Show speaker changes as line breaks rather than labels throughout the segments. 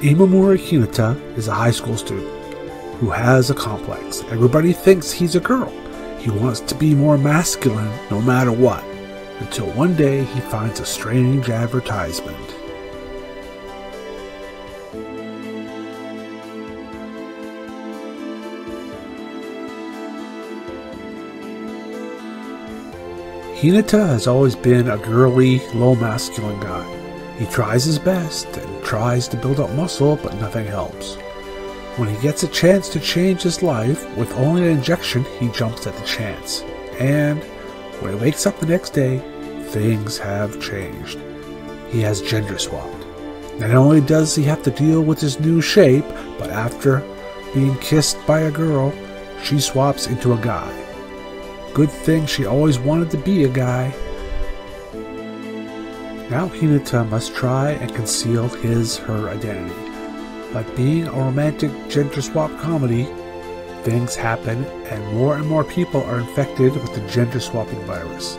Imamura Hinata is a high school student who has a complex. Everybody thinks he's a girl. He wants to be more masculine no matter what, until one day he finds a strange advertisement. Hinata has always been a girly, low masculine guy. He tries his best and tries to build up muscle, but nothing helps. When he gets a chance to change his life, with only an injection, he jumps at the chance. And when he wakes up the next day, things have changed. He has gender swapped. Not only does he have to deal with his new shape, but after being kissed by a girl, she swaps into a guy. Good thing she always wanted to be a guy. Now Hinata must try and conceal his her identity. But being a romantic gender swap comedy, things happen and more and more people are infected with the gender swapping virus.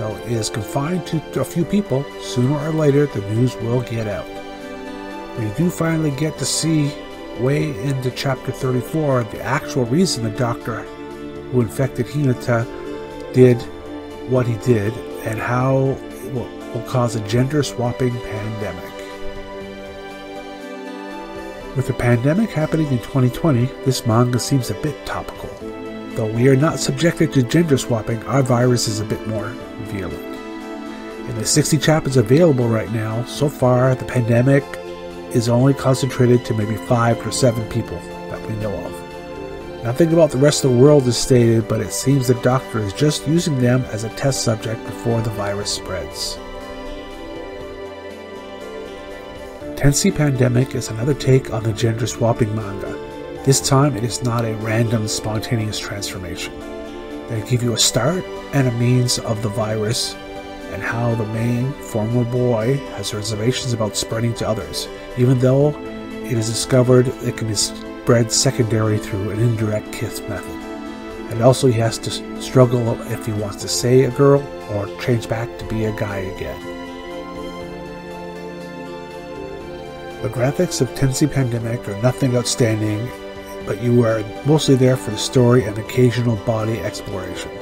Though it is confined to a few people, sooner or later the news will get out. We do finally get to see way into chapter 34 the actual reason the doctor who infected Hinata did what he did and how will, cause a gender swapping pandemic. With the pandemic happening in 2020, this manga seems a bit topical. Though we are not subjected to gender swapping, our virus is a bit more virulent. In the 60 chapters available right now, so far the pandemic is only concentrated to maybe 5 or 7 people that we know of. Nothing about the rest of the world is stated, but it seems the doctor is just using them as a test subject before the virus spreads. Tensei Pandemic is another take on the gender swapping manga. This time it is not a random, spontaneous transformation. They give you a start and a means of the virus and how the main former boy has reservations about spreading to others, even though it is discovered it can be spread secondary through an indirect kiss method. And also he has to struggle if he wants to say a girl or change back to be a guy again. The graphics of Tensei Pandemic are nothing outstanding, but you are mostly there for the story and occasional body exploration.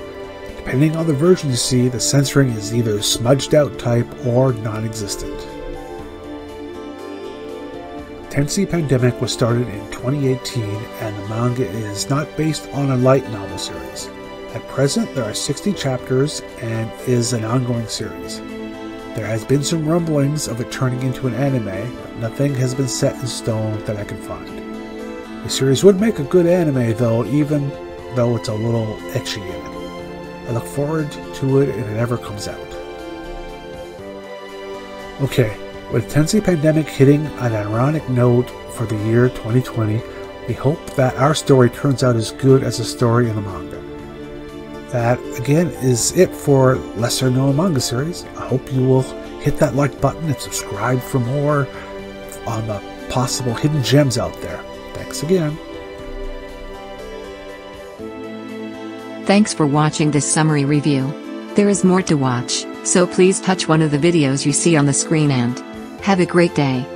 Depending on the version you see, the censoring is either smudged out type or non-existent. Tensei Pandemic was started in 2018 and the manga is not based on a light novel series. At present, there are 60 chapters and is an ongoing series. There has been some rumblings of it turning into an anime, but nothing has been set in stone that I can find. The series would make a good anime though, even though it's a little ecchi in it. I look forward to it if it ever comes out. Okay, with Tensei Pandemic hitting an ironic note for the year 2020, we hope that our story turns out as good as the story in the manga. That, again, is it for lesser known manga series. I hope you will hit that like button and subscribe for more on the possible hidden gems out there. Thanks again.
Thanks for watching this summary review. There is more to watch, so please touch one of the videos you see on the screen and have a great day.